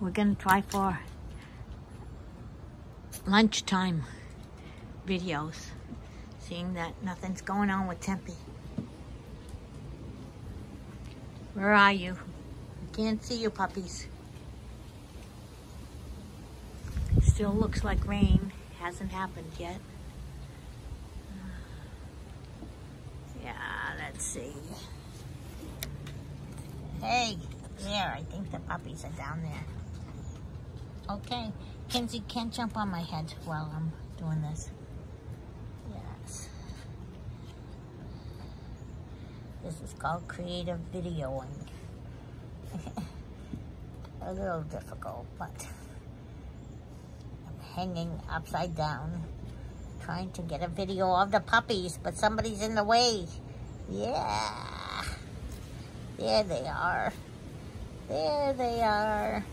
we're gonna try for lunchtime videos, seeing that nothing's going on with Tempe. Where are you? I can't see you puppies. Still looks like rain. Hasn't happened yet. Yeah, let's see. Hey, there, I think the puppies are down there. Okay, Kenzie can't jump on my head while I'm doing this. Yes. This is called creative videoing. A little difficult, but I'm hanging upside down trying to get a video of the puppies, but somebody's in the way. Yeah. There they are. There they are.